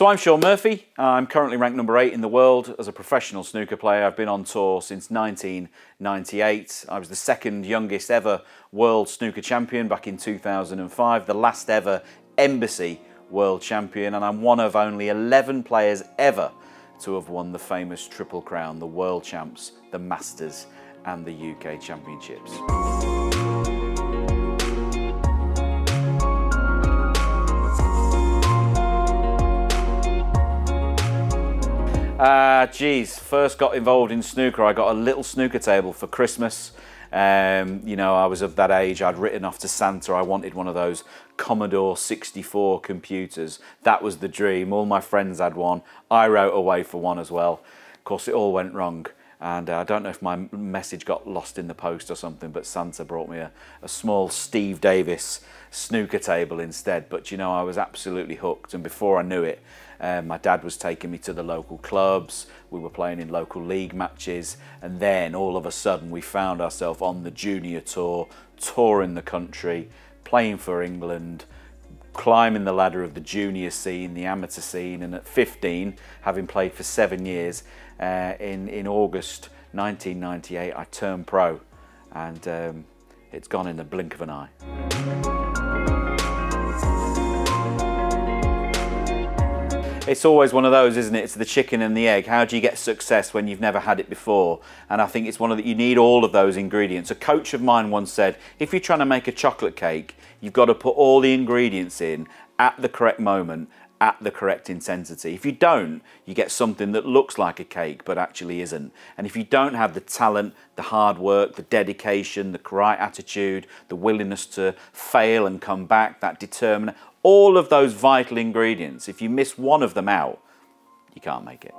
So I'm Shaun Murphy. I'm currently ranked number eight in the world as a professional snooker player. I've been on tour since 1998. I was the second youngest ever world snooker champion back in 2005, the last ever Embassy world champion, and I'm one of only 11 players ever to have won the famous Triple Crown, the World Champs, the Masters, and the UK Championships. Uh, geez, first got involved in snooker. I got a little snooker table for Christmas. Um, you know, I was of that age. I'd written off to Santa. I wanted one of those Commodore 64 computers. That was the dream. All my friends had one. I wrote away for one as well. Of course, it all went wrong. And uh, I don't know if my message got lost in the post or something, but Santa brought me a, a small Steve Davis snooker table instead. But you know, I was absolutely hooked. And before I knew it, um, my dad was taking me to the local clubs. We were playing in local league matches. And then all of a sudden, we found ourselves on the junior tour, touring the country, playing for England, climbing the ladder of the junior scene, the amateur scene, and at 15, having played for seven years, uh, in, in August 1998, I turned pro, and um, it's gone in the blink of an eye. It's always one of those, isn't it? It's the chicken and the egg. How do you get success when you've never had it before? And I think it's one of that you need all of those ingredients. A coach of mine once said, if you're trying to make a chocolate cake, you've got to put all the ingredients in at the correct moment at the correct intensity. If you don't, you get something that looks like a cake but actually isn't. And if you don't have the talent, the hard work, the dedication, the right attitude, the willingness to fail and come back, that determine all of those vital ingredients, if you miss one of them out, you can't make it.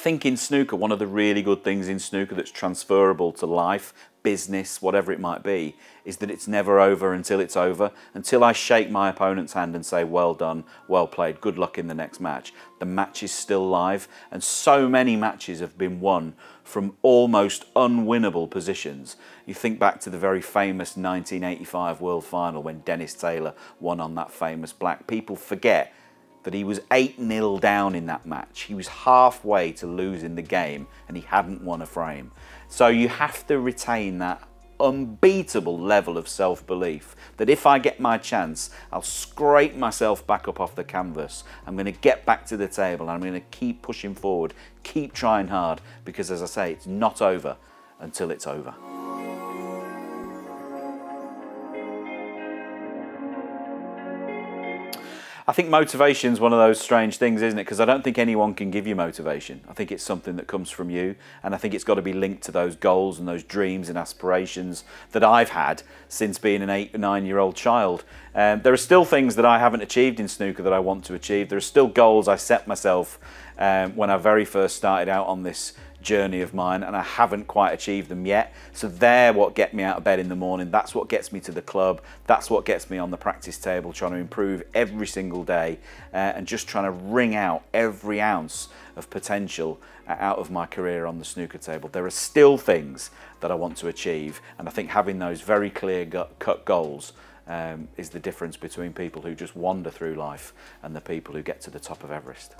Think in snooker, one of the really good things in snooker that's transferable to life, business, whatever it might be, is that it's never over until it's over. Until I shake my opponent's hand and say, well done, well played, good luck in the next match, the match is still live. And so many matches have been won from almost unwinnable positions. You think back to the very famous 1985 World Final when Dennis Taylor won on that famous black. People forget that he was 8 0 down in that match. He was halfway to losing the game and he hadn't won a frame. So you have to retain that unbeatable level of self belief that if I get my chance, I'll scrape myself back up off the canvas. I'm going to get back to the table and I'm going to keep pushing forward, keep trying hard because, as I say, it's not over until it's over. I think motivation is one of those strange things, isn't it? Because I don't think anyone can give you motivation. I think it's something that comes from you, and I think it's got to be linked to those goals and those dreams and aspirations that I've had since being an eight or nine year old child. Um, there are still things that I haven't achieved in snooker that I want to achieve. There are still goals I set myself um, when I very first started out on this journey of mine and I haven't quite achieved them yet. So they're what get me out of bed in the morning. That's what gets me to the club. That's what gets me on the practice table trying to improve every single day uh, and just trying to wring out every ounce of potential uh, out of my career on the snooker table. There are still things that I want to achieve and I think having those very clear cut goals um, is the difference between people who just wander through life and the people who get to the top of Everest.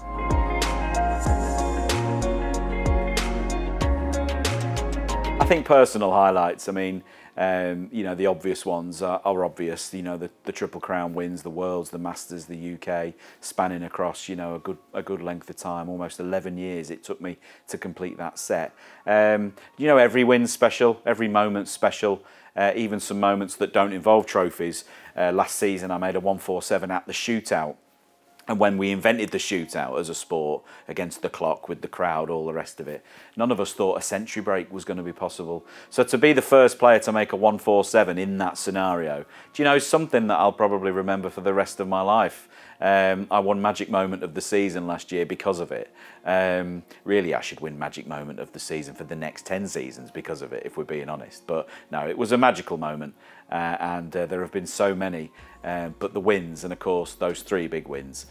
Think personal highlights. I mean, um, you know, the obvious ones are, are, obvious. You know, the, the Triple Crown wins, the Worlds, the Masters, the UK, spanning across, you know, a good a good length of time. Almost 11 years it took me to complete that set. Um, you know, every win's special, every moment's special. Uh, even some moments that don't involve trophies. Uh, last season, I made a 147 at the shootout and when we invented the shootout as a sport against the clock with the crowd, all the rest of it, none of us thought a century break was going to be possible. So to be the first player to make a 147 in that scenario, do you know something that I'll probably remember for the rest of my life? Um, I won Magic Moment of the season last year because of it. Um, really, I should win Magic Moment of the season for the next 10 seasons because of it, if we're being honest. But no, it was a magical moment, uh, and uh, there have been so many. Uh, but the wins, and of course, those three big wins,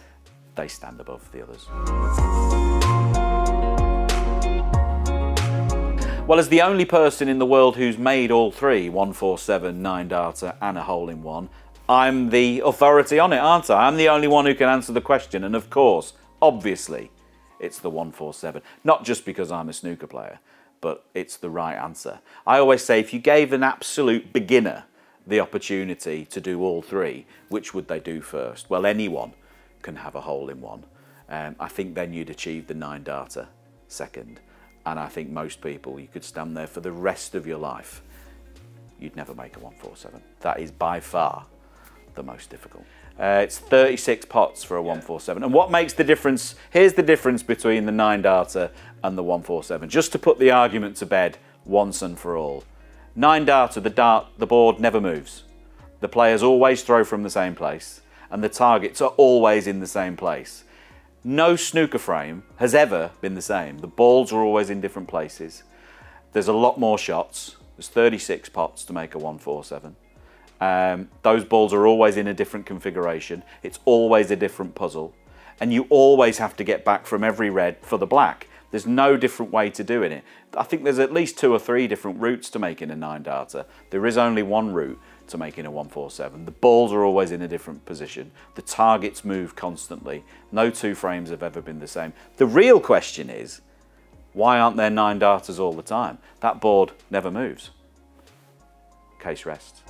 they stand above the others. Well, as the only person in the world who's made all three 147, 9 darter, and a hole in one, I'm the authority on it, aren't I? I'm the only one who can answer the question, and of course, obviously, it's the 147. Not just because I'm a snooker player, but it's the right answer. I always say if you gave an absolute beginner the opportunity to do all three, which would they do first? Well, anyone can have a hole in one. Um, I think then you'd achieve the nine darter second. And I think most people, you could stand there for the rest of your life, you'd never make a 147. That is by far the most difficult. Uh, it's 36 pots for a 147. And what makes the difference? Here's the difference between the 9 darter and the 147. Just to put the argument to bed once and for all. 9 darter, the, dart, the board never moves. The players always throw from the same place, and the targets are always in the same place. No snooker frame has ever been the same. The balls are always in different places. There's a lot more shots. There's 36 pots to make a 147. Um, those balls are always in a different configuration. It's always a different puzzle. And you always have to get back from every red for the black. There's no different way to doing it. I think there's at least two or three different routes to making a 9 darter. There is only one route to making a 147. The balls are always in a different position. The targets move constantly. No two frames have ever been the same. The real question is, why aren't there 9 darters all the time? That board never moves. Case rests.